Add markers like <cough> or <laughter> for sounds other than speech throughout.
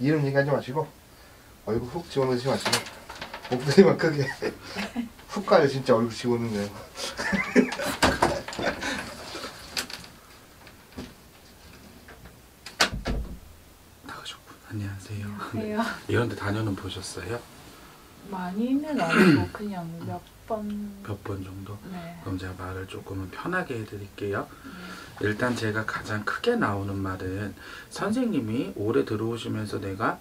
이름 얘기하지 마시고 얼굴 훅 집어넣지 마시고 목소리만 크게 <laughs> 훅 가요 진짜 얼굴 집어넣네요. 나가셨군. <laughs> 안녕하세요. 안녕하세요. 네. 이런 데 다녀는 보셨어요? 많이는 아니고 그냥 몇 번. 몇 번 정도? 네. 그럼 제가 말을 조금은 편하게 해드릴게요. 일단 제가 가장 크게 나오는 말은 선생님이 올해 들어오시면서 내가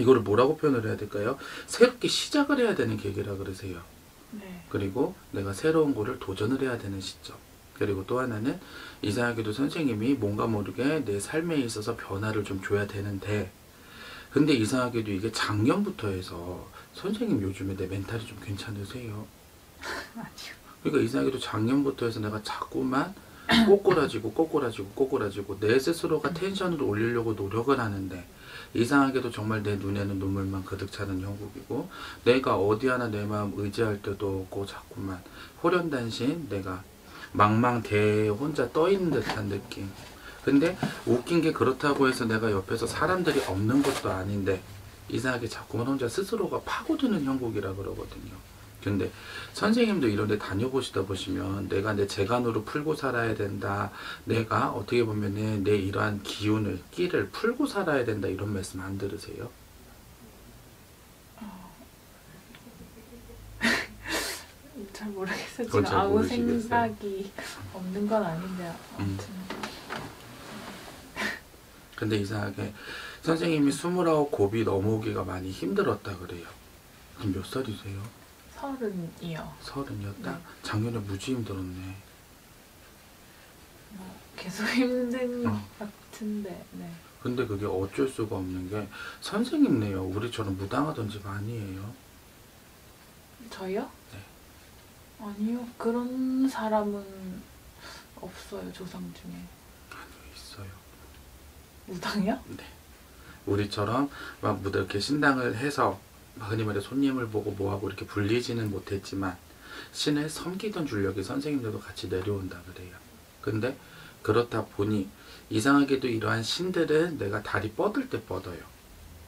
이거를 뭐라고 표현을 해야 될까요? 새롭게 시작을 해야 되는 계기라 그러세요. 네. 그리고 내가 새로운 거를 도전을 해야 되는 시점. 그리고 또 하나는 이상하게도 선생님이 뭔가 모르게 내 삶에 있어서 변화를 좀 줘야 되는데 근데 이상하게도 이게 작년부터 해서 선생님 요즘에 내 멘탈이 좀 괜찮으세요? <laughs> 아니요. 그러니까 이상하게도 작년부터 해서 내가 자꾸만 <clears throat> 꼬꾸라지고 꼬꾸라지고 꼬꾸라지고 내 스스로가 텐션을 올리려고 노력을 하는데 이상하게도 정말 내 눈에는 눈물만 가득 차는 형국이고 내가 어디 하나 내 마음 의지할 때도 없고 자꾸만 호련단신 내가 망망대해 혼자 떠 있는 듯한 느낌 근데 웃긴 게 그렇다고 해서 내가 옆에서 사람들이 없는 것도 아닌데 이상하게 자꾸만 혼자 스스로가 파고드는 형국이라 그러거든요 근데 선생님도 이런 데 다녀보시다 보시면 내가 내 재간으로 풀고 살아야 된다. 내가 어떻게 보면은 내 이러한 기운을, 끼를 풀고 살아야 된다. 이런 말씀 안 들으세요? <laughs> 잘 모르겠어요. 지금 잘 아무 모르시겠어요. 생각이 없는 건 아닌데 음. 아무튼 근데 이상하게 선생님이 스물아홉 곱이 넘어오기가 많이 힘들었다 그래요. 그럼 몇 살이세요? 서른이요. 서른이었다? 네. 작년에 무지 힘들었네. 뭐 계속 <laughs> 힘든 어. 것 같은데. 네. 근데 그게 어쩔 수가 없는 게 선생님네요. 우리처럼 무당하던 집 아니에요. 저요? 네. 아니요. 그런 사람은 없어요. 조상 중에. 아니요, 있어요. 무당이요? 네. 우리처럼 막 무대 이렇게 신당을 해서 막 흔히 말해 손님을 보고 뭐하고 이렇게 불리지는 못했지만 신을 섬기던 줄력이 선생님들도 같이 내려온다 그래요. 근데 그렇다 보니 이상하게도 이러한 신들은 내가 다리 뻗을 때 뻗어요.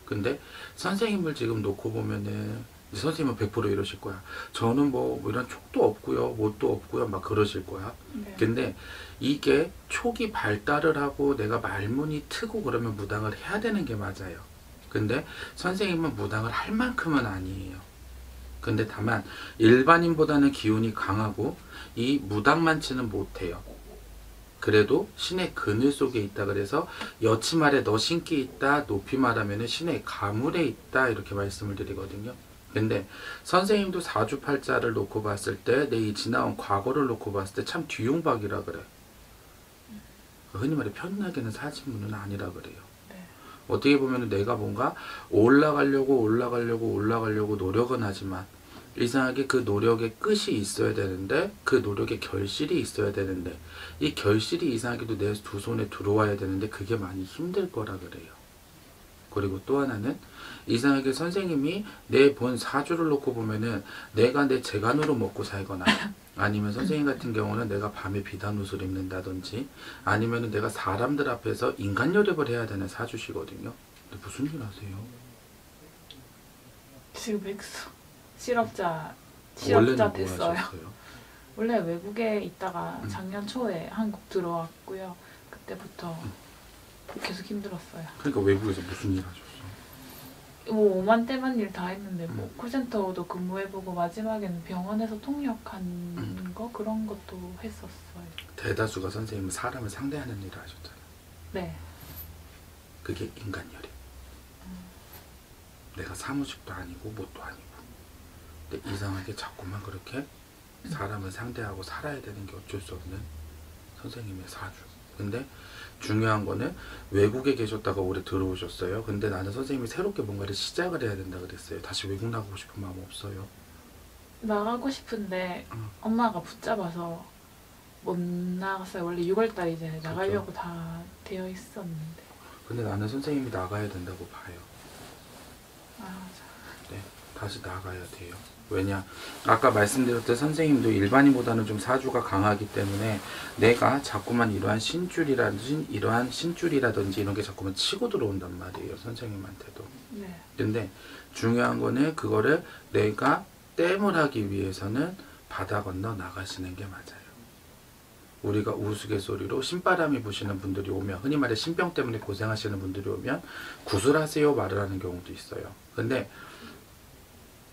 근데 선생님을 지금 놓고 보면은 선생님은 100% 이러실 거야. 저는 뭐, 뭐 이런 촉도 없고요, 뭣도 없고요, 막 그러실 거야. 네. 근데 이게 초기 발달을 하고 내가 말문이 트고 그러면 무당을 해야 되는 게 맞아요. 근데 선생님은 무당을 할 만큼은 아니에요. 근데 다만 일반인보다는 기운이 강하고 이 무당만치는 못해요. 그래도 신의 그늘 속에 있다 그래서 여치 말에 너 신기 있다 높이 말하면은 신의 가물에 있다 이렇게 말씀을 드리거든요. 근데 선생님도 사주팔자를 놓고 봤을 때 내 이 지나온 과거를 놓고 봤을 때 참 뒤용박이라 그래. 흔히 말해 편하게는 사진문은 아니라 그래요. 네. 어떻게 보면 내가 뭔가 올라가려고 올라가려고 올라가려고 노력은 하지만 이상하게 그 노력의 끝이 있어야 되는데 그 노력의 결실이 있어야 되는데 이 결실이 이상하게도 내 두 손에 들어와야 되는데 그게 많이 힘들 거라 그래요. 그리고 또 하나는 이상하게 선생님이 내 본 사주를 놓고 보면은 내가 내 재간으로 먹고 살거나 <laughs> 아니면 선생님 같은 경우는 내가 밤에 비단 옷을 입는다든지 아니면은 내가 사람들 앞에서 인간 열애를 해야 되는 사주시거든요. 근데 무슨 일 하세요? 지금 백수 실업자 실업자 뭐 됐어요. 하셨어요? 원래 외국에 있다가 음. 작년 초에 한국 들어왔고요. 그때부터 계속 힘들었어요. 그러니까 외국에서 무슨 일 하셨어? 뭐 오만 때만 일 다 했는데 뭐 음. 콜센터도 근무해보고 마지막에는 병원에서 통역한 음. 거 그런 것도 했었어요. 대다수가 선생님은 사람을 상대하는 일을 하셨잖아요. 네. 그게 인간 열애. 내가 사무직도 아니고 뭣도 아니고. 근데 이상하게 자꾸만 그렇게 사람을 상대하고 살아야 되는 게 어쩔 수 없는 선생님의 사주. 근데 중요한 거는 외국에 계셨다가 올해 들어오셨어요. 근데 나는 선생님이 새롭게 뭔가를 시작을 해야 된다 그랬어요. 다시 외국 나가고 싶은 마음 없어요. 나가고 싶은데 음. 엄마가 붙잡아서 못 나갔어요. 원래 6월 달 이제 나가려고 다 되어 있었는데. 근데 나는 선생님이 나가야 된다고 봐요. 아, 네, 다시 나가야 돼요. 왜냐 아까 말씀드렸던 선생님도 일반인보다는 좀 사주가 강하기 때문에 내가 자꾸만 이러한 신줄이라든지 이러한 신줄이라든지 이런 게 자꾸만 치고 들어온단 말이에요 선생님한테도 네. 근데 중요한 거는 그거를 내가 땜을 하기 위해서는 바다 건너 나가시는 게 맞아요. 우리가 우스갯소리로 신바람이 부시는 분들이 오면 흔히 말해 신병 때문에 고생하시는 분들이 오면 구슬하세요 말을 하는 경우도 있어요. 근데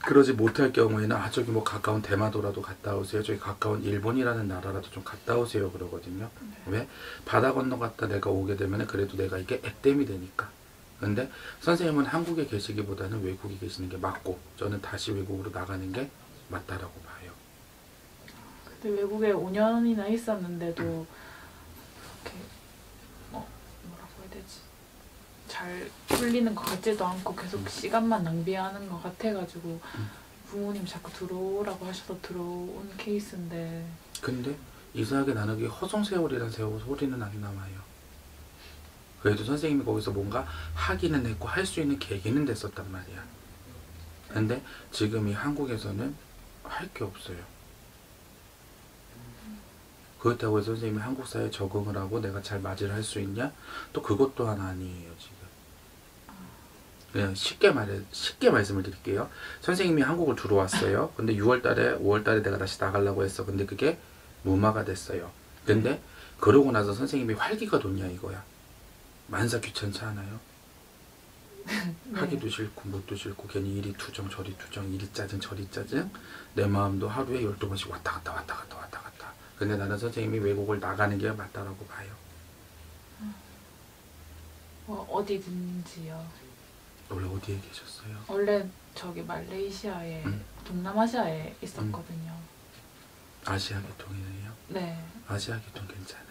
그러지 못할 경우에는 아 저기 뭐 가까운 대마도라도 갔다 오세요. 저기 가까운 일본이라는 나라라도 좀 갔다 오세요 그러거든요. 왜? 바다 건너 갔다 내가 오게 되면 그래도 내가 이게 액땜이 되니까. 근데 선생님은 한국에 계시기보다는 외국에 계시는 게 맞고 저는 다시 외국으로 나가는 게 맞다라고 봐요. 그때 외국에 5년이나 있었는데도 그렇게 뭐 뭐라고 해야 되지 잘 풀리는 것 같지도 않고 계속 시간만 낭비하는 것 같아가지고 음. 부모님 자꾸 들어오라고 하셔서 들어온 케이스인데 근데 이상하게 나는 그게 허송세월이라는 세월 소리는 안 남아요. 그래도 선생님이 거기서 뭔가 하기는 했고 할 수 있는 계기는 됐었단 말이야. 근데 지금 이 한국에서는 할 게 없어요. 그렇다고 해서 선생님이 한국 사회에 적응을 하고 내가 잘 맞이를 할 수 있냐? 또 그것 또한 아니에요 지금. 그냥 쉽게 말해 쉽게 말씀을 드릴게요. 선생님이 한국을 들어왔어요. 근데 6월달에 5월달에 내가 다시 나가려고 했어. 근데 그게 무마가 됐어요. 근데 그러고 나서 선생님이 활기가 돋냐 이거야. 만사 귀찮지 않아요? <laughs> 네. 하기도 싫고 못도 싫고 괜히 이리 투정 저리 투정 이리 짜증 저리 짜증 내 마음도 하루에 12번씩 왔다 갔다 왔다 갔다 왔다 갔다 근데 나는 선생님이 외국을 나가는 게 맞다라고 봐요 뭐 어디든지요. 원래 어디에 계셨어요? 원래 저기 말레이시아에 음. 동남아시아에 있었거든요. 아시아 계통이네요 네. 아시아 계통 괜찮아요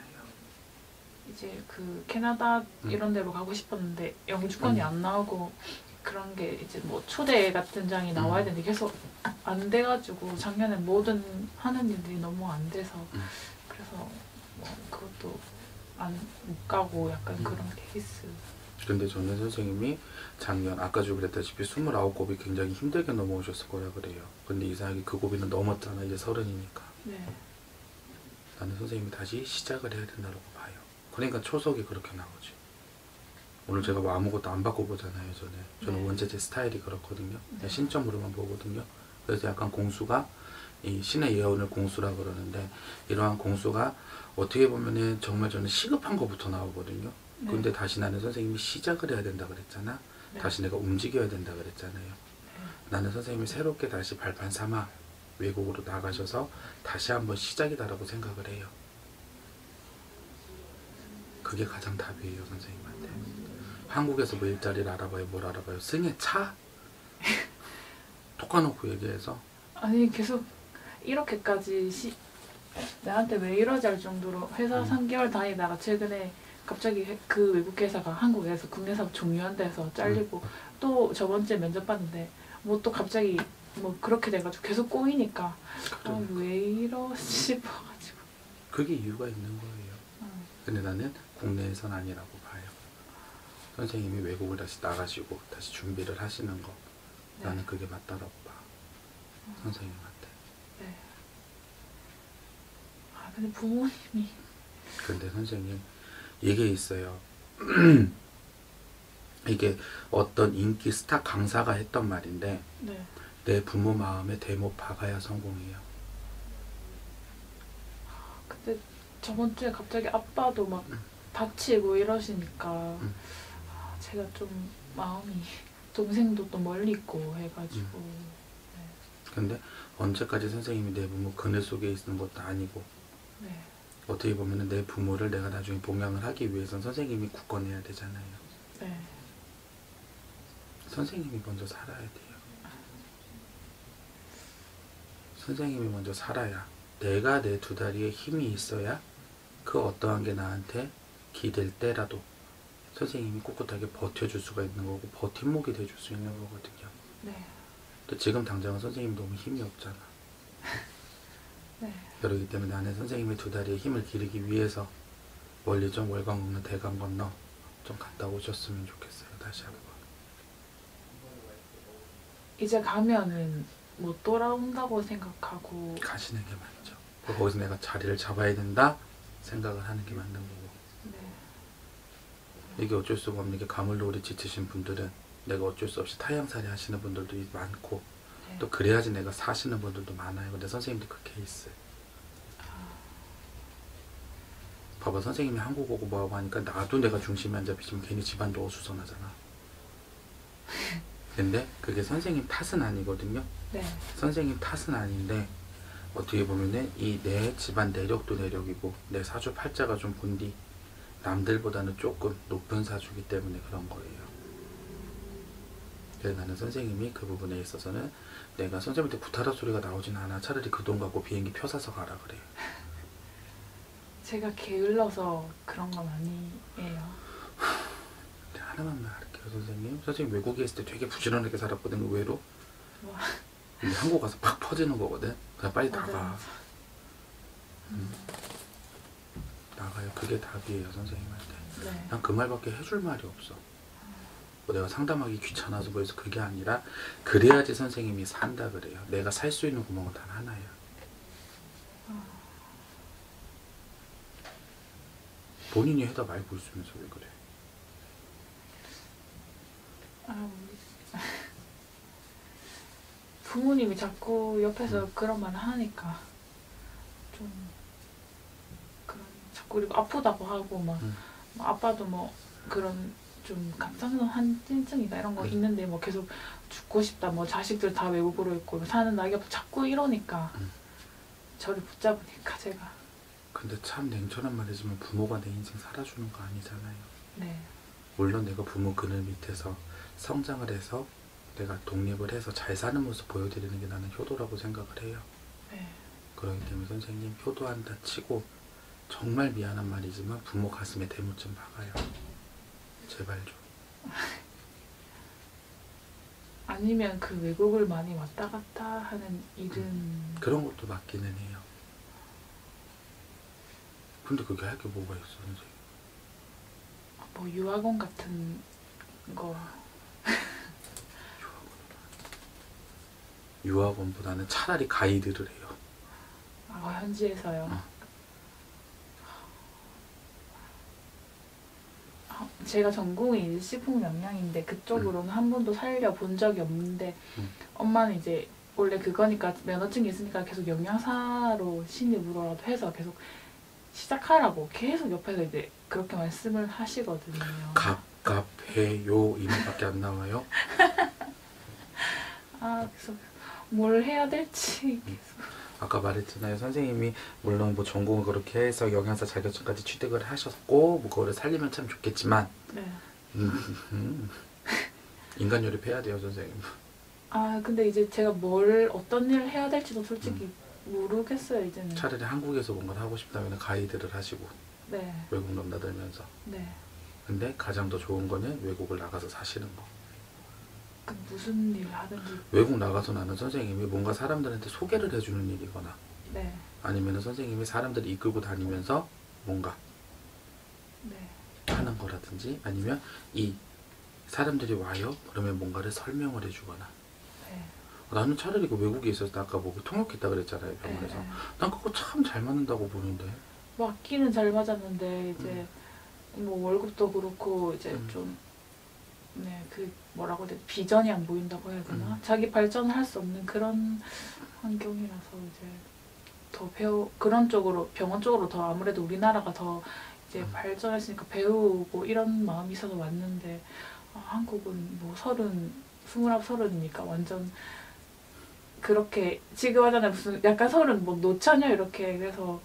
이제 그 캐나다 음. 이런 데로 가고 싶었는데 영주권이 음. 안 나오고 그런 게 이제 뭐 초대 같은 장이 나와야 음. 되는데 계속 안 돼가지고 작년에 모든 하는 일들이 너무 안 돼서 음. 그래서 뭐 그것도 안못 가고 약간 음. 그런 케이스. 근데 저는 선생님이 작년 아까도 그랬다시피 29곱이 굉장히 힘들게 넘어오셨을 거라 그래요 근데 이상하게 그 고비는 넘었잖아 이제 서른이니까 네. 나는 선생님이 다시 시작을 해야 된다고 봐요. 그러니까 초석이 그렇게 나오지. 오늘 제가 뭐 아무것도 안 바꿔보잖아요, 저는. 저는 네. 원체 제 스타일이 그렇거든요. 네. 신점으로만 보거든요. 그래서 약간 공수가 이 신의 예언을 공수라 그러는데 이러한 공수가 어떻게 보면은 정말 저는 시급한 것부터 나오거든요. 네. 근데 다시 나는 선생님이 시작을 해야 된다 그랬잖아. 네. 다시 내가 움직여야 된다 그랬잖아요. 나는 선생님이 새롭게 다시 발판 삼아 외국으로 나가셔서 다시 한번 시작이다라고 생각을 해요. 그게 가장 답이에요, 선생님한테. 한국에서 뭐 일자리를 알아봐요, 뭘 알아봐요. 승에 차? <laughs> 톡까놓고 얘기해서 아니 계속 이렇게까지 시 나한테 왜 이러지 할 정도로 회사 음. 3개월 다니다가 최근에 갑자기 회- 그 외국 회사가 한국 에서 국내 사업 종료한 데서 잘리고 음. 또 저번 주에 면접 봤는데 뭐 또 갑자기 뭐 그렇게 돼가지고 계속 꼬이니까 아, 왜 이러지 <laughs> 싶어가지고 그게 이유가 있는 거예요. 음. 근데 나는 국내에선 아니라고 봐요. 선생님이 외국을 다시 나가시고 다시 준비를 하시는 거 네. 나는 그게 맞다라고 봐. 선생님한테. 네. 아 근데 부모님이 근데 선생님 이게 있어요. <clears throat> 이게 어떤 인기 스타 강사가 했던 말인데 네. 내 부모 마음에 대못 박아야 성공이에요. 그때 저번 주에 갑자기 아빠도 막 음. 다치고 이러시니까 음. 아, 제가 좀 마음이 <laughs> 동생도 또 멀리 있고 해가지고 음. 근데 언제까지 선생님이 내 부모 그늘 속에 있는 것도 아니고 네. 어떻게 보면 내 부모를 내가 나중에 봉양을 하기 위해선 선생님이 굳건해야 되잖아요. 네. 선생님이 먼저 살아야 돼요. 선생님이 먼저 살아야 내가 내 두 다리에 힘이 있어야 그 어떠한 게 나한테 기댈 때라도 선생님이 꿋꿋하게 버텨줄 수가 있는 거고 버팀목이 돼줄 수 있는 거거든요. 네. 또 지금 당장은 선생님 너무 힘이 없잖아. 네. 그러기 때문에 나는 선생님의 두 다리에 힘을 기르기 위해서 멀리 좀 월강 건너 대강 건너 좀 갔다 오셨으면 좋겠어요. 다시 한번. 이제 가면은 못 돌아온다고 생각하고 가시는 게 맞죠. 거기서 내가 자리를 잡아야 된다 생각을 하는 게 맞는 거고. 네. 이게 어쩔 수가 없는 게 가물놀이 지치신 분들은 내가 어쩔 수 없이 타향살이 하시는 분들도 많고 네. 또 그래야지 내가 사시는 분들도 많아요. 근데 선생님도 그 케이스. 봐봐 선생님이 한국 오고 뭐하고 하니까 나도 내가 안 잡히지만 괜히 집안도 어수선하잖아. <laughs> 근데 그게 선생님 탓은 아니거든요. 네. 선생님 탓은 아닌데 어떻게 보면은 이 내 집안 내력도 내력이고 내 사주 팔자가 좀 본디 남들보다는 조금 높은 사주기 때문에 그런 거예요. 그래서 나는 선생님이 그 부분에 있어서는 내가 선생님한테 구타라 소리가 나오진 않아. 차라리 그 돈 갖고 비행기 표 사서 가라 그래. <laughs> 제가 게을러서 그런 건 아니에요. 하나만 말할게요 선생님. 선생님 외국에 있을 때 되게 부지런하게 살았거든 의외로. 와. 근데 한국 가서 팍 퍼지는 거거든. 그냥 빨리 맞아요. 나가. 나가요. 그게 답이에요 선생님한테. 네. 난그 말밖에 해줄 말이 없어. 뭐 내가 상담하기 귀찮아서 그래서 그게 아니라 그래야지 선생님이 산다 그래요. 내가 살 수 있는 구멍은 단 하나야. 본인이 해다 말고 있으면서 왜 그래? 아, <laughs> 부모님이 자꾸 옆에서 그런 말을 하니까 좀 그런 자꾸 그리고 아프다고 하고 막 음. 뭐 아빠도 뭐 그런 좀 감상성 한진증이가 이런 거 음. 있는데 뭐 계속 죽고 싶다 뭐 자식들 다 외국으로 있고 사는 낙엽 자꾸 이러니까 음. 저를 붙잡으니까 제가 근데 참 냉철한 말이지만 부모가 내 인생 살아주는 거 아니잖아요. 네 물론 내가 부모 그늘 밑에서 성장을 해서 내가 독립을 해서 잘 사는 모습 보여드리는 게 나는 효도라고 생각을 해요. 네. 그렇기 때문에 선생님 효도한다 치고 정말 미안한 말이지만 부모 가슴에 대못 좀 박아요. 제발 좀. 아니면 그 외국을 많이 왔다 갔다 하는 일은 그런 것도 맞기는 해요. 근데 그게 할 게 뭐가 있어 선생님. 뭐 유학원 같은 거 유학원보다는 차라리 가이드를 해요. 아, 현지에서요. 어. 아, 제가 전공이 이제 식품 영양인데 그쪽으로는 한 번도 살려 본 적이 없는데 음. 엄마는 이제 원래 그거니까 면허증이 있으니까 계속 영양사로 신입으로라도 해서 계속 시작하라고 계속 옆에서 이제 그렇게 말씀을 하시거든요. 갑갑해요 이만밖에 안 나와요. <laughs> 아 그래서 뭘 해야 될지 계속 아까 말했잖아요. 선생님이 물론 뭐 전공을 그렇게 해서 영양사 자격증까지 취득을 하셨고 뭐 그거를 살리면 참 좋겠지만 네. 음, 인간 요리 해야 돼요 선생님. 아 근데 이제 제가 뭘 어떤 일을 해야 될지도 솔직히 모르겠어요 이제는. 차라리 한국에서 뭔가 하고 싶다면 가이드를 하시고 네, 외국 넘나들면서 네. 근데 가장 더 좋은 거는 외국을 나가서 사시는 거. 그 무슨 일을 하든지. 외국 나가서 나는 선생님이 뭔가 사람들한테 소개를 해주는 일이거나 네, 아니면 선생님이 사람들을 이끌고 다니면서 뭔가 네, 하는 거라든지 아니면 이 사람들이 와요? 그러면 뭔가를 설명을 해주거나. 네. 나는 차라리 그 외국에 있어서 아까 뭐 통역했다 그랬잖아요 병원에서. 네. 난 그거 참 잘 맞는다고 보는데. 맞기는 잘 맞았는데 이제 뭐 월급도 그렇고 이제 음. 좀 네, 그 뭐라고 해야 되지? 비전이 안 보인다고 해야 되나? 음. 자기 발전을 할 수 없는 그런 환경이라서 이제 더 배우 그런 쪽으로 병원 쪽으로 더 아무래도 우리나라가 더 이제 음. 발전했으니까 배우고 이런 마음이 있어서 왔는데 아, 한국은 뭐 서른 스물아홉 서른이니까 완전 그렇게 지금 하잖아요 무슨 약간 서른 뭐 노처녀 이렇게 그래서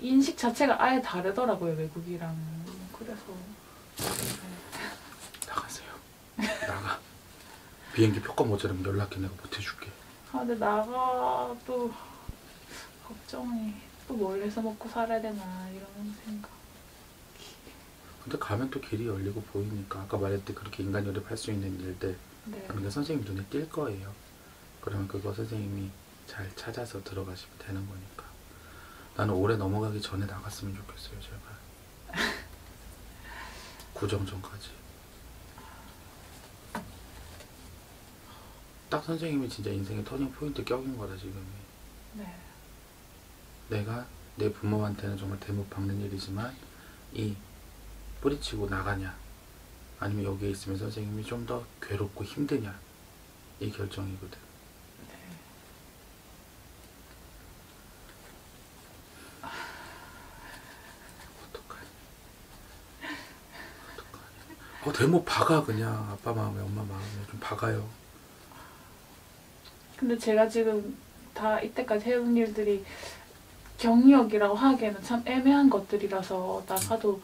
인식 자체가 아예 다르더라고요 외국이랑 그래서 네. 나가세요 나가 비행기 표가 모자라면 연락해 내가 못해줄게 아 근데 나가도 걱정이 또뭘 해서 먹고 살아야 되나 이런 생각 근데 가면 또 길이 열리고 보이니까 아까 말했듯이 그렇게 인간 연습할 수 있는 일들 네. 그런 게 선생님 눈에 띌 거예요. 그러면 그거 선생님이 잘 찾아서 들어가시면 되는 거니까. 나는 올해 넘어가기 전에 나갔으면 좋겠어요, 제발. <laughs> 구정 전까지. 딱 선생님이 진짜 인생의 터닝 포인트 격인 거다 지금이. 네. 내가 내 부모한테는 정말 대못 박는 일이지만 이 뿌리치고 나가냐 아니면 여기에 있으면 선생님이 좀 더 괴롭고 힘드냐 이 결정이거든. 네. 어떡하냐. 어떡하냐. 어, 대못 박아 그냥 아빠 마음에 엄마 마음에 좀 박아요. 근데 제가 지금 다 이때까지 해온 일들이 경력이라고 하기에는 참 애매한 것들이라서 나가도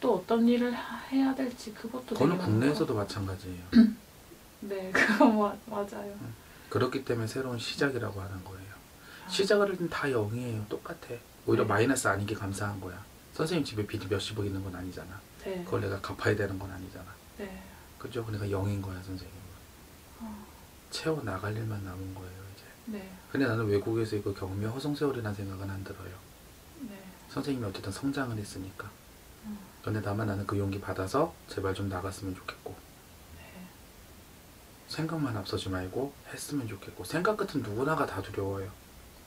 또 어떤 일을 하- 해야 될지 그것도 그거는 국내에서도 마찬가지예요. <clears throat> 네 그거 마, 맞아요 그렇기 때문에 새로운 시작이라고 하는 거예요. 시작을 할 땐 다 0이에요. 똑같아. 오히려 네. 마이너스 아닌 게 감사한 거야. 선생님 집에 빚이 몇십억 있는 건 아니잖아. 네, 그걸 내가 갚아야 되는 건 아니잖아. 네. 그죠? 그러니까 0인 거야 선생님은. 어, 채워 나갈 일만 남은 거예요 이제. 네, 근데 나는 외국에서 이거 겪으면 허송세월이라는 생각은 안 들어요. 네. 선생님이 어쨌든 성장을 했으니까. 음, 근데 다만 나는 그 용기 받아서 제발 좀 나갔으면 좋겠고 네. 생각만 앞서지 말고 했으면 좋겠고 생각 끝은 누구나가 다 두려워요.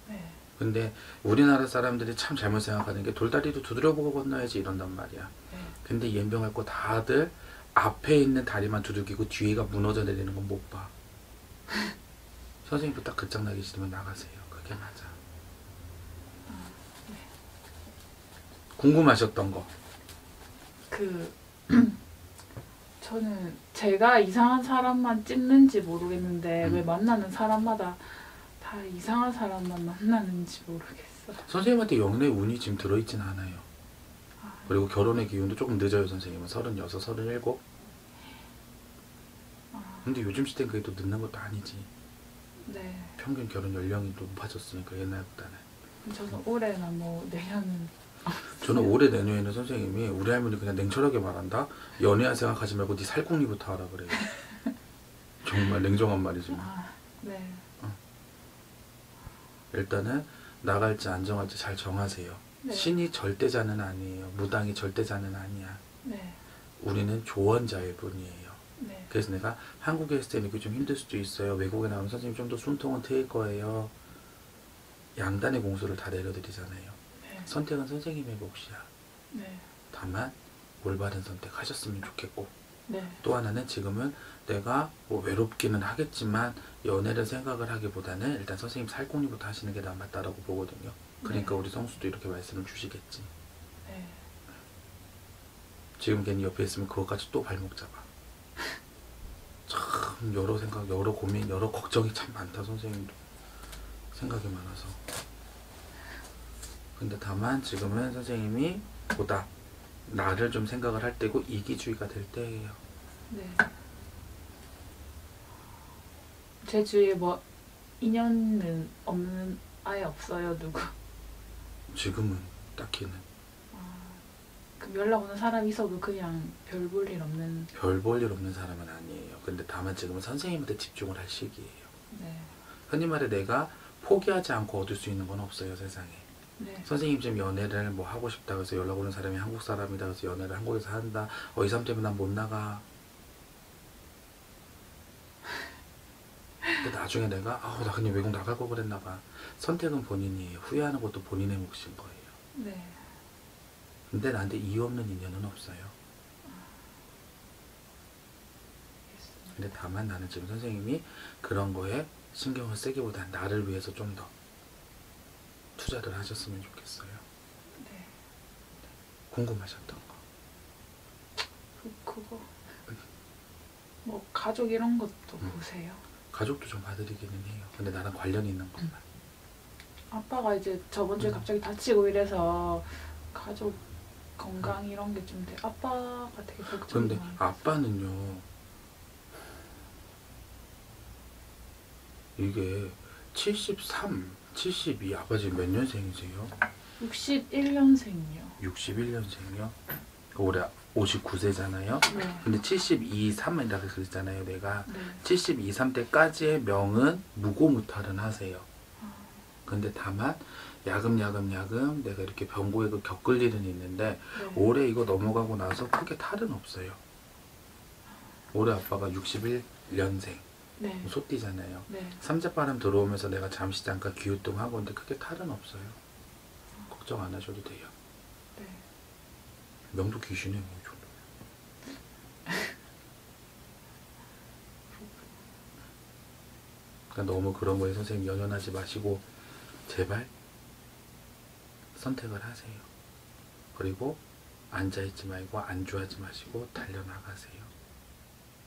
네. 근데 우리나라 사람들이 참 잘못 생각하는 게 돌다리도 두드려보고 건너야지 이런단 말이야. 네. 근데 연병할 거 다들 앞에 있는 다리만 두들기고 뒤가 무너져 내리는 건 못 봐. <laughs> 선생님도 딱 끝장나기 싫으면 나가세요. 그게 맞아. 궁금하셨던 거. 그 <clears throat> 저는 제가 이상한 사람만 찝는지 모르겠는데 음. 왜 만나는 사람마다 다 이상한 사람만 만나는지 모르겠어요. 선생님한테 영내 운이 지금 들어있진 않아요. 아, 그리고 결혼의 기운도 조금 늦어요, 선생님은. 36, 37. 아, 근데 요즘 시대는 그게 또 늦는 것도 아니지. 네. 평균 결혼 연령이 높아졌으니까 옛날보다는. 저는 올해나 뭐 내년은 저는 올해 내년에는 선생님이 우리 할머니 그냥 냉철하게 말한다. 연애할 생각하지 말고 네 살궁리부터 하라 그래요. <laughs> 정말 냉정한 말이지만 아, 네. 일단은 나갈지 안 정할지 잘 정하세요. 네. 신이 절대자는 아니에요. 무당이 절대자는 아니야. 네. 우리는 조언자일 뿐이에요. 네. 그래서 내가 한국에 있을 때는 이게 좀 힘들 수도 있어요. 외국에 나오면 선생님 좀 더 숨통은 트일 거예요. 양단의 공수를 다 내려드리잖아요. 네. 선택은 선생님의 몫이야. 네. 다만 올바른 선택하셨으면 좋겠고 네. 또 하나는 지금은 내가 뭐 외롭기는 하겠지만 연애를 생각을 하기보다는 일단 선생님 살궁리부터 하시는 게나 맞다라고 보거든요. 그러니까 네. 우리 성수도 이렇게 말씀을 주시겠지. 네. 지금 괜히 옆에 있으면 그것까지 또 발목 잡아. 참 여러 생각, 여러 고민, 여러 걱정이 참 많다 선생님도 생각이 많아서. 근데 다만 지금은 선생님이 보다 나를 좀 생각을 할 때고 이기주의가 될 때예요. 네. 제 주위에 뭐 인연은 없는 아예 없어요 누구. 지금은 딱히는 아, 그 연락 오는 사람 있어도 그냥 별 볼 일 없는. 별 볼 일 없는 사람은 아니에요. 근데 다만 지금은 선생님한테 집중을 할 시기예요. 네. 흔히 말해 내가 포기하지 않고 얻을 수 있는 건 없어요 세상에. 네. 선생님 지금 연애를 뭐 하고 싶다 그래서 연락 오는 사람이 한국 사람이다 그래서 연애를 한국에서 한다. 어 이 사람 때문에 난 못 나가. 근데 나중에 내가 아우 나 그냥 외국 나갈 거 그랬나 봐. 선택은 본인이에요. 후회하는 것도 본인의 몫인 거예요. 네. 근데 나한테 이유 없는 인연은 없어요. 근데 다만 나는 지금 선생님이 그런 거에 신경을 쓰기보다 나를 위해서 좀 더 투자를 하셨으면 좋겠어요. 네. 궁금하셨던 거. 그 그거 뭐 가족 이런 것도 음. 보세요. 가족도 좀 봐드리기는 해요. 근데 나랑 관련이 있는 것만. 아빠가 이제 저번 주에 음. 갑자기 다치고 이래서 가족 건강 이런 게 좀 돼. 아빠가 되게 걱정이 근데 많아요. 아빠는요. 이게 73, 72 아버지 몇 년생이세요? 61년생이요. 61년생이요? 올해 59세잖아요. 네. 근데 72, 3이라고 그랬잖아요. 내가 네. 72, 3 때까지의 명은 무고무탈은 하세요. 아, 근데 다만 야금야금 야금 내가 이렇게 병고액을 겪을 일은 있는데 네. 올해 이거 넘어가고 나서 크게 탈은 없어요. 올해 아빠가 61년생. 네. 소띠잖아요. 네. 삼재바람 들어오면서 내가 잠시 잠깐 기우뚱하고 근데 크게 탈은 없어요. 걱정 안 하셔도 돼요. 네. 명도 귀신이에요. 이 정도. 그러니까 너무 그런 거에 선생님 연연하지 마시고 제발 선택을 하세요. 그리고 앉아있지 말고 안주하지 마시고 달려나가세요.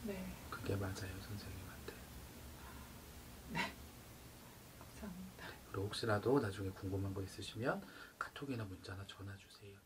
네. 그게 맞아요, 선생님한테. 감사합니다. 그리고 혹시라도 나중에 궁금한 거 있으시면 카톡이나 문자나 전화 주세요.